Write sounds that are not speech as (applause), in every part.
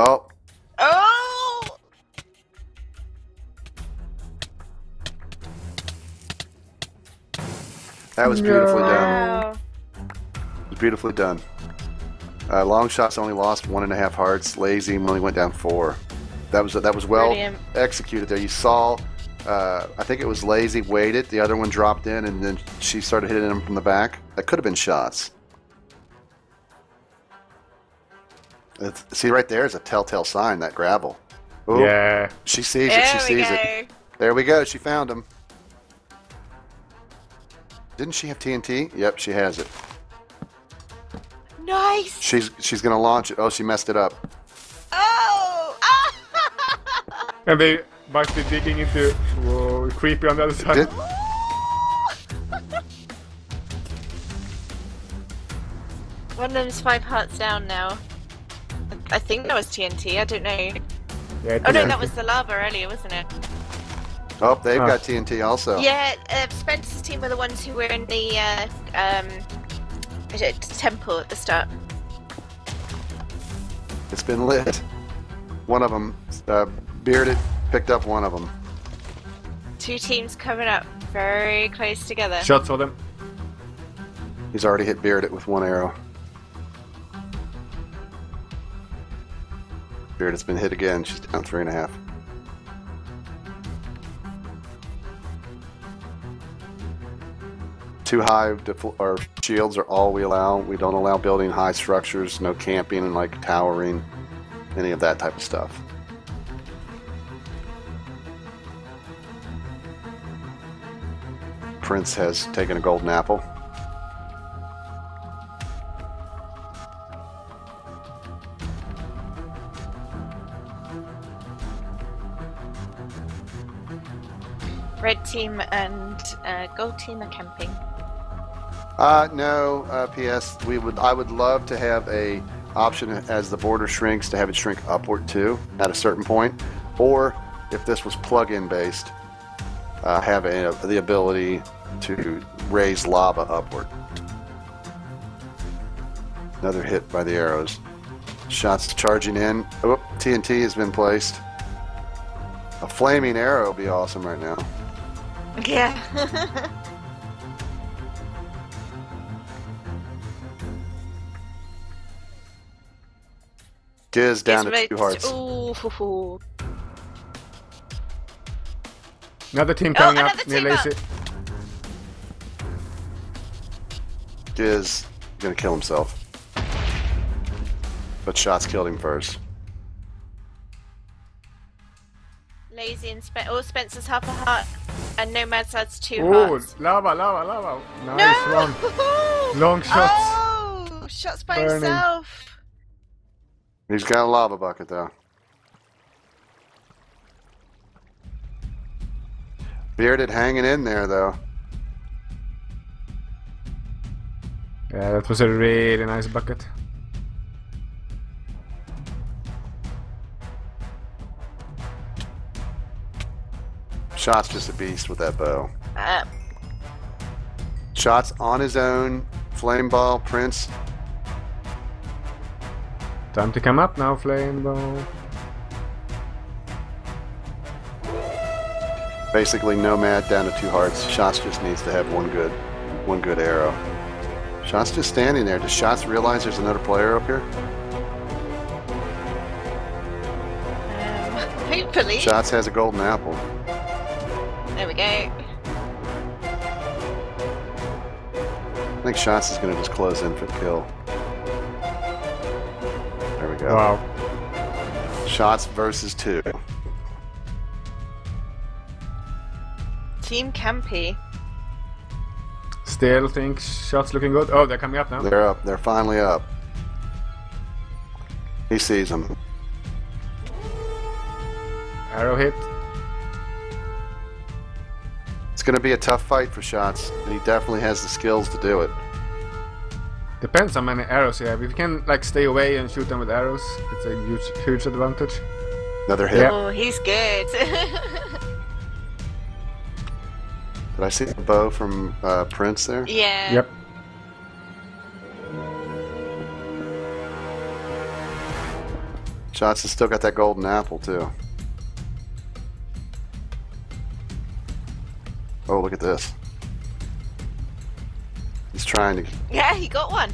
Oh, Oh! that was beautifully No. done. It was beautifully done. Uh, long shots only lost one and a half hearts. Lazy only went down four. That was that was well Brilliant. executed there. You saw, uh, I think it was Lazy waited. The other one dropped in, and then she started hitting him from the back. That could have been shots. It's, see right there is a telltale sign that gravel. Ooh, Yeah. she sees There it. She sees go. it. There we go. She found him. Didn't she have TNT? Yep, she has it. Nice. She's she's gonna launch it. Oh, she messed it up. Oh! (laughs) And they might be digging into whoa, creepy on the other side. Did, One of them's five hearts down now. I think that was TNT. I don't know. Yeah, Oh no, that was the lava earlier, wasn't it? oh, they've Ah. got TNT also. Yeah, uh, Spencer's team were the ones who were in the uh, um, temple at the start. It's been lit. One of them, uh, bearded, picked up one of them. Two teams coming up very close together. Shots of them. He's already hit bearded with one arrow. Bearded's been hit again. She's down three and a half. Too high or shields are all we allow. We don't allow building high structures, no camping and like towering, any of that type of stuff. Prince has taken a golden apple. Red team and uh, gold team are camping. Uh, no. Uh, P.S. We would. I would love to have a option as the border shrinks to have it shrink upward too at a certain point, or if this was plug-in based, uh, have a, the ability to raise lava upward. Another hit by the arrows. Shots charging in. Oh, TNT has been placed. A flaming arrow would be awesome right now. Yeah. (laughs) Giz down to It's two hearts. Ooh, hoo, hoo. Another team Oh, coming up another near team up. Lazy. Giz gonna kill himself. But shots killed him first. Lazy and Spen- oh, Spencer's half a heart, and Nomad's adds two Oh, hearts. lava, lava, lava. Nice no! one. Long (laughs) shots. Oh, shots by Burning. himself. He's got a lava bucket though. Bearded hanging in there though. Yeah, that was a really nice bucket. Shots just a beast with that bow. Uh, Shots on his own. Flame ball, Prince. Time to come up now, Flame Ball. Basically nomad down to two hearts. Shots just needs to have one good one good arrow. Shots just standing there. Does Shots realize there's another player up here? um, (laughs) hopefully. Shots has a golden apple. There we go. I think Shots is gonna just close in for the kill. There we go. Wow. Shots versus two. Team Campy. Still think shots looking good. Oh, they're coming up now. They're up. They're finally up. He sees them. Arrow hit. It's going to be a tough fight for shots, and he definitely has the skills to do it. Depends how many arrows you have. If you can like stay away and shoot them with arrows, it's a huge, huge advantage. Another hit. Yeah. Oh, he's good. (laughs) Did I see the bow from uh, Prince there? yeah. Yep. Shots has still got that golden apple too. Oh, look at this. He's trying to. Yeah, he got one.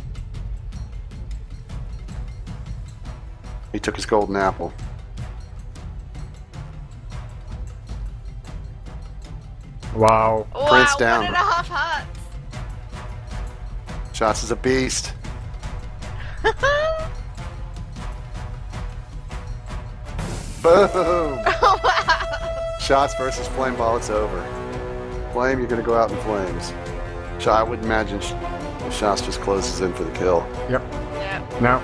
He took his golden apple. Wow. Wow, Prince down. one and a half hearts. Shots is a beast. (laughs) Boom! (laughs) oh, wow. Shots versus Flame Ball, it's over. Flame, you're gonna go out in flames. Shot, I would imagine sh- Shots just closes in for the kill. Yep. Yeah. Now,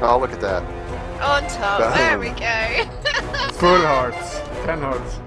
Oh, look at that. On top. (laughs) There we go. (laughs) full hearts. Ten hearts.